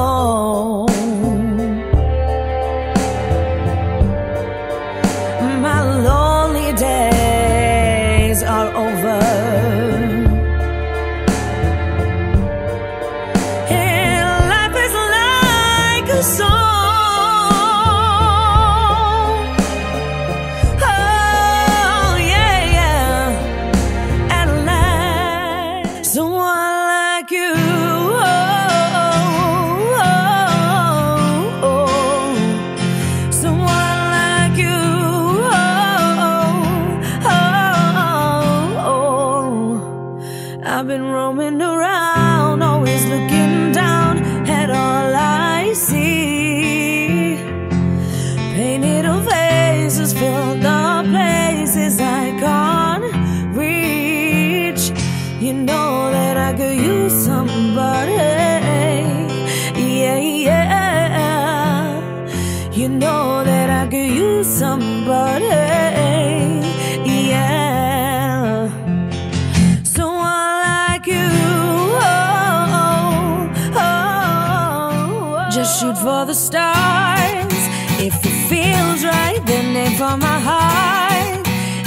Oh. I've been roaming around, always looking down at all I see. Painted on faces, fill the places I can't reach. You know that I could use somebody. Yeah, yeah. You know that I could use somebody. For the stars. If it feels right, then aim for my heart.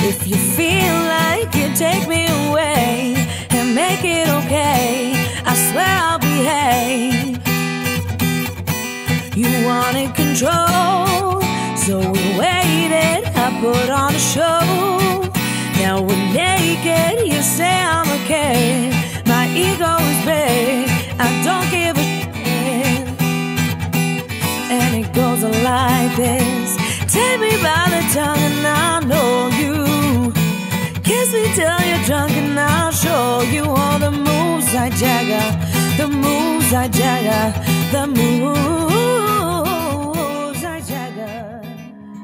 If you feel like you take me away and make it okay, I swear I'll behave. You wanted control, so we waited. I put on a show. Now we're naked, like this Take me by the tongue and I'll know you. Kiss me till you're drunk and I'll show you all the moves I Jagger. The moves I Jagger. The moves I Jagger.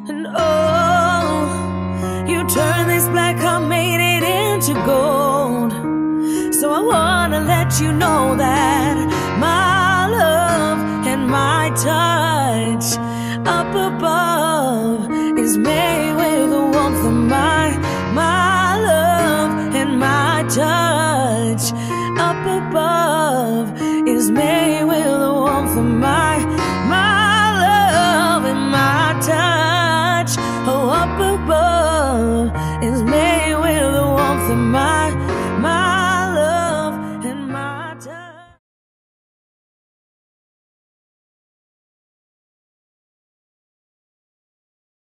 And oh, you turn this black heart, made it into gold. So I wanna let you know that my love and my touch up above is made with the warmth of my, my love and my touch. Oh, up above is made with the warmth of my.